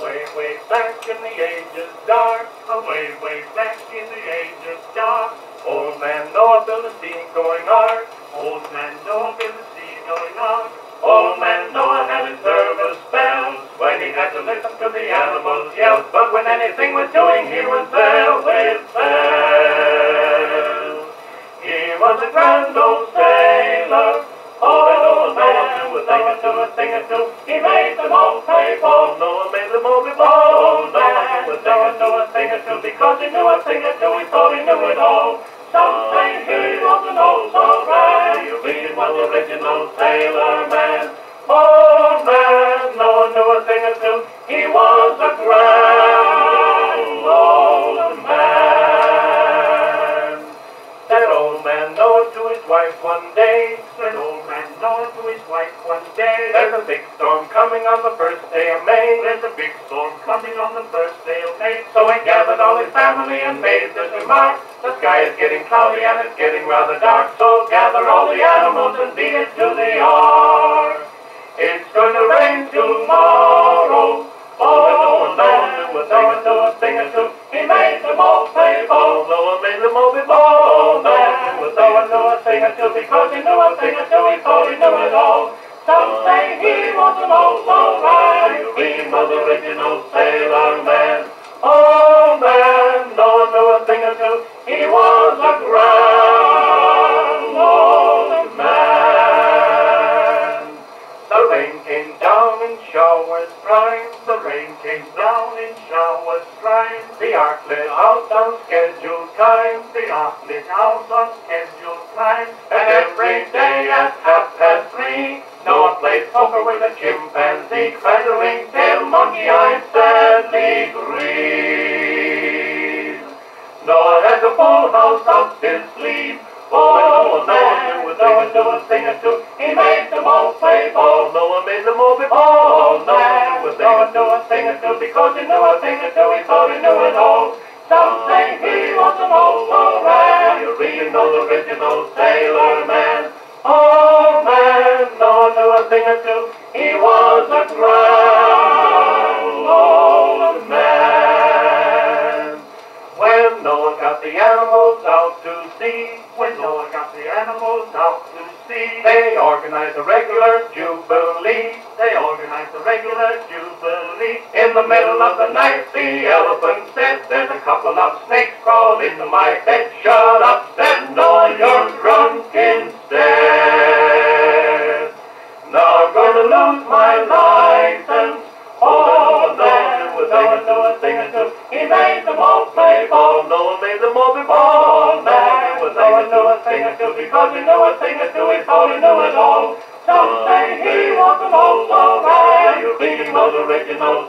Away, way back in the ages dark, away, way back in the ages dark. Old man Noah built a sea going ark, old man Noah built a sea going ark. Old man Noah had his nervous spells when he had to listen to the animals yell. But when anything was doing, he was there with bells. He was a grand old a thing or he made them all play ball. Noah made them all be with thing or two, a thing or because he knew a thing or he thought he knew it all. Some say he was an old so right. He was original sailor man. Oh man, no one knew a thing or two. He was a grand old man. That old man Noah to his wife one day. That old man Noah to his wife one day. There's a big storm coming on the first day of May. There's a big storm coming on the first day of May. So he gathered all his family and made this remark. The sky is getting cloudy and it's getting rather dark. So gather all the animals and beat it to the ark. It's gonna rain tomorrow. Oh, man, with Noah do a thing or two. He made them all play ball. Noah made them all be ball. Noah do a thing or two. Because he knew a thing or two, he thought he knew it all. Some say he was an old so right. He was original sailor showers. The rain came down in showers bright. The ark lit out on scheduled time. The ark lit out on scheduled time. And every day at half past three, Noah played poker with a chimpanzee, feathering tail, monkey-eyed, sadly grieved. Noah has a full house up his thing or two, because he knew a thing or two, he thought he knew it all. Some say he was an old rare, original, original sailor man. Oh, man, Noah knew a thing or two, he was a grand old man. When Noah got the animals out to sea, when Noah got the animals out to sea, they organized a regular jubilee. They organized a regular jubilee. In the middle of the night, the elephant said, "There's a couple of snakes crawled into my bed." Shut up, said Noah, you're drunk instead. Now I'm gonna lose my license. Oh, Noah knew a thing or two. He made them all play ball. Noah made them all be ball. Noah knew a thing or two. Because he knew a thing or two, he thought he knew it all. Some say he was an old so right. He was original.